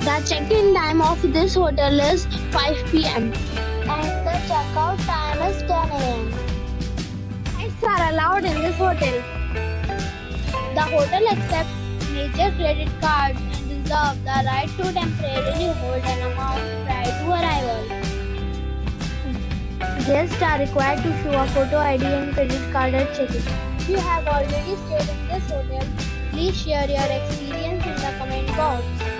The check-in time of this hotel is 5 p.m. and the checkout time is 10 a.m. Pets are allowed in this hotel. The hotel accepts major credit cards and reserves the right to temporarily hold an amount prior to arrival. Guests are required to show a photo ID and credit card at check-in. If you have already stayed in this hotel, please share your experience in the comment box.